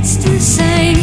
it's the same.